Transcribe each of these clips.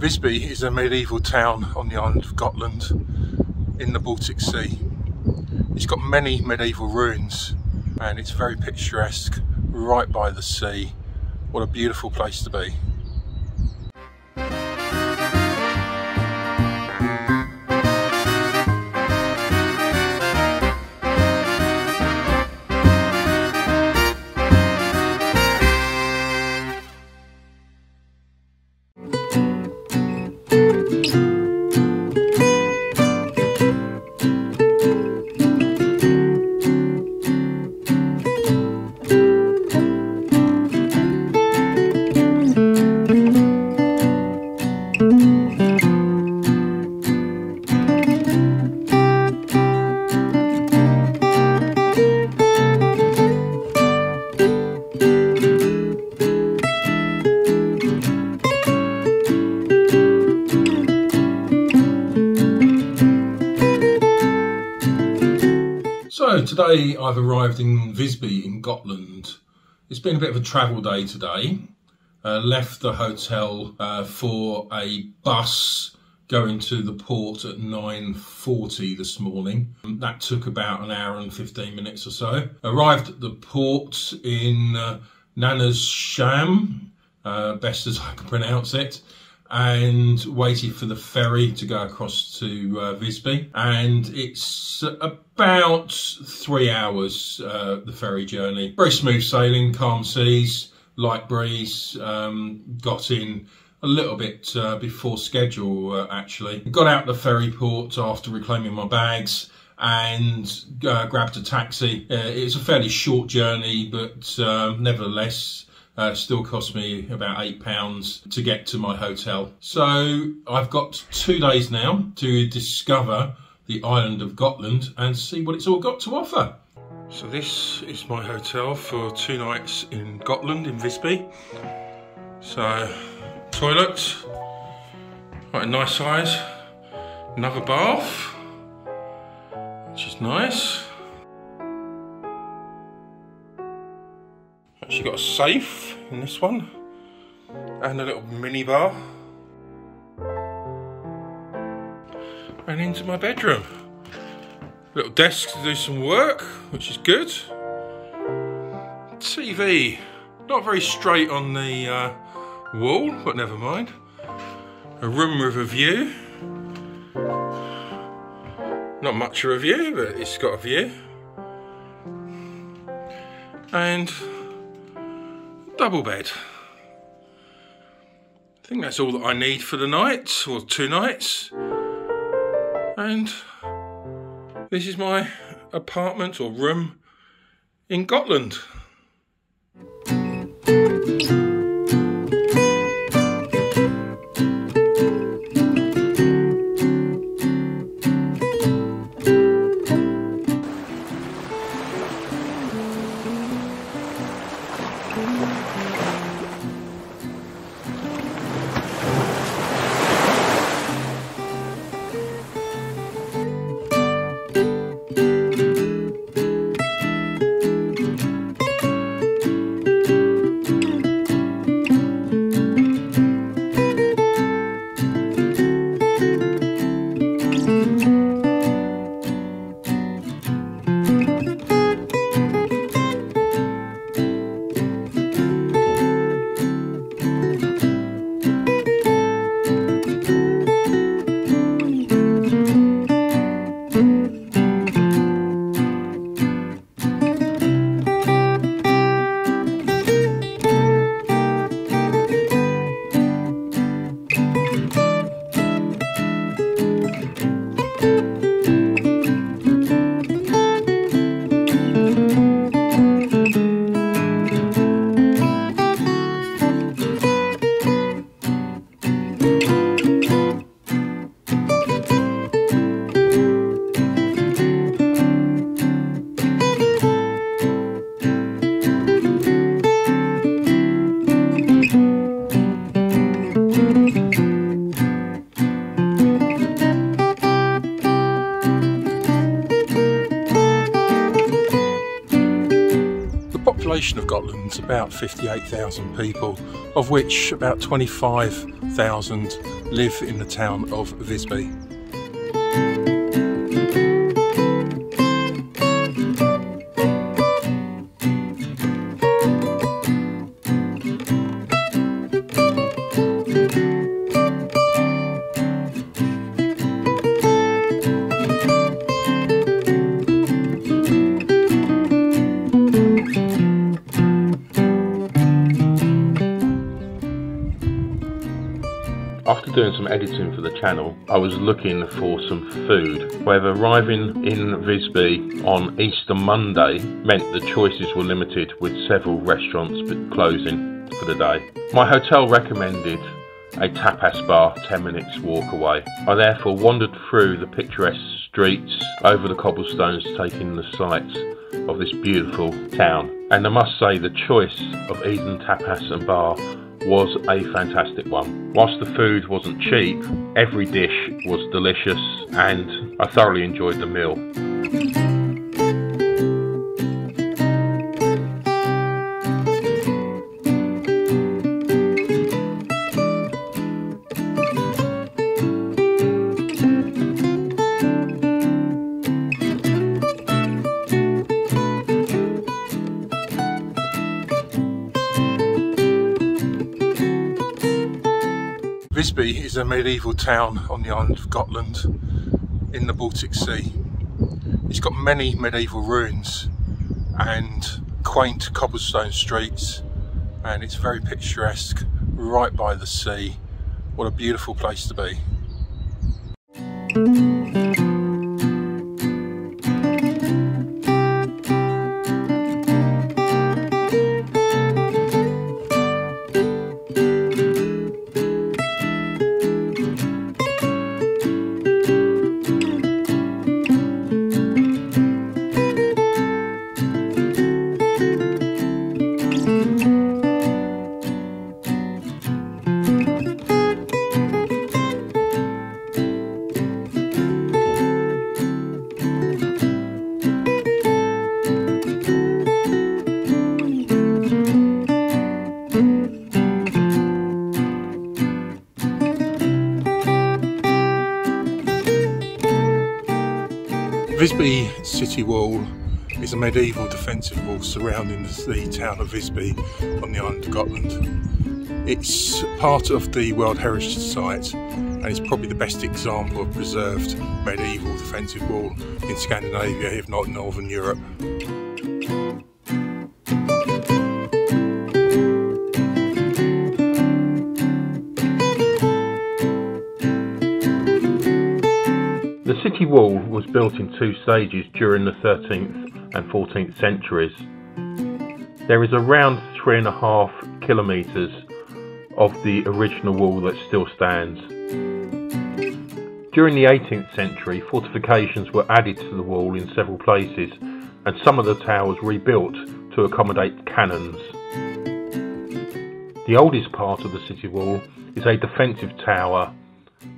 Visby is a medieval town on the island of Gotland in the Baltic Sea. It's got many medieval ruins and it's very picturesque right by the sea. What a beautiful place to be. I've arrived in Visby in Gotland. It's been a bit of a travel day today. Uh, left the hotel uh, for a bus going to the port at 9.40 this morning. That took about an hour and 15 minutes or so. Arrived at the port in uh, Nynäshamn, uh, best as I can pronounce it and waited for the ferry to go across to uh, Visby. And it's about three hours, uh, the ferry journey. Very smooth sailing, calm seas, light breeze. Um, got in a little bit uh, before schedule, uh, actually. Got out the ferry port after reclaiming my bags and uh, grabbed a taxi. Uh, it was a fairly short journey, but um, nevertheless, uh, still cost me about eight pounds to get to my hotel. So I've got two days now to discover the island of Gotland and see what it's all got to offer. So this is my hotel for two nights in Gotland in Visby. So toilet, quite a nice size, another bath, which is nice. Actually got a safe in this one and a little mini bar. And into my bedroom. Little desk to do some work, which is good. TV, not very straight on the uh, wall, but never mind. A room with a view. Not much of a view, but it's got a view. And double bed. I think that's all that I need for the night, or two nights. And this is my apartment or room in Gotland. Population of Gotland's about 58,000 people, of which about 25,000 live in the town of Visby. After doing some editing for the channel, I was looking for some food. However, arriving in Visby on Easter Monday meant the choices were limited with several restaurants but closing for the day. My hotel recommended a tapas bar 10 minutes walk away. I therefore wandered through the picturesque streets over the cobblestones taking the sights of this beautiful town. And I must say the choice of Eden Tapas and Bar was a fantastic one. Whilst the food wasn't cheap, every dish was delicious and I thoroughly enjoyed the meal. Visby is a medieval town on the island of Gotland in the Baltic Sea. It's got many medieval ruins and quaint cobblestone streets and it's very picturesque right by the sea. What a beautiful place to be. Visby city wall is a medieval defensive wall surrounding the town of Visby on the island of Gotland. It's part of the World Heritage Site and it's probably the best example of preserved medieval defensive wall in Scandinavia, if not Northern Europe. Was built in two stages during the 13th and 14th centuries. There is around three and a half kilometres of the original wall that still stands. During the 18th century, fortifications were added to the wall in several places and some of the towers rebuilt to accommodate cannons. The oldest part of the city wall is a defensive tower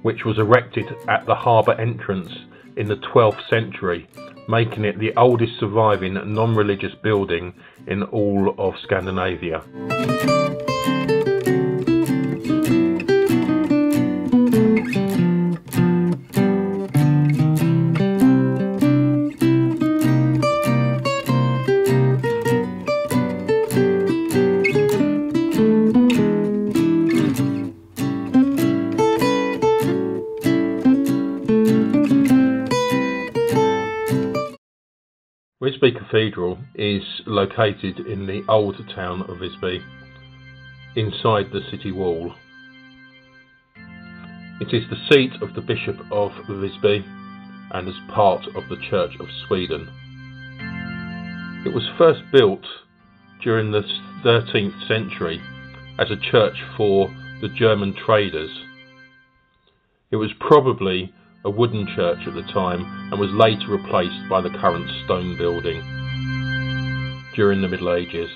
which was erected at the harbour entrance in the 12th century, making it the oldest surviving non-religious building in all of Scandinavia. Cathedral is located in the old town of Visby, inside the city wall. It is the seat of the Bishop of Visby and is part of the Church of Sweden. It was first built during the 13th century as a church for the German traders. It was probably a wooden church at the time and was later replaced by the current stone building during the Middle Ages.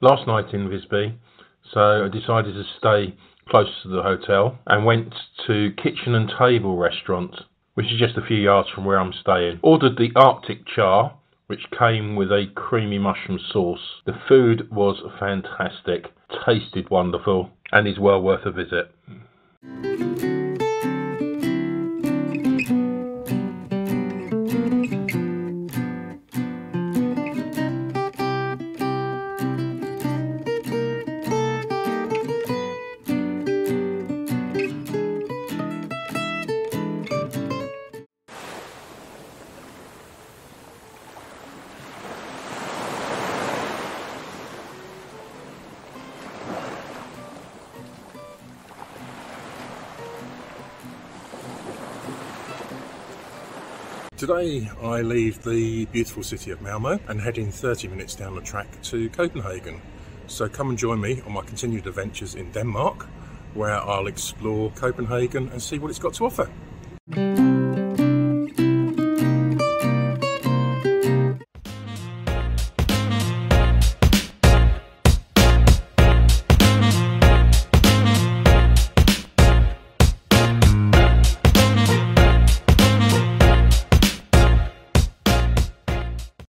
Last night in Visby, so I decided to stay close to the hotel and went to Kitchen and Table restaurant, which is just a few yards from where I'm staying. Ordered the Arctic char, which came with a creamy mushroom sauce. The food was fantastic, tasted wonderful, and is well worth a visit. Today I leave the beautiful city of Malmo and head in 30 minutes down the track to Copenhagen. So come and join me on my continued adventures in Denmark where I'll explore Copenhagen and see what it's got to offer.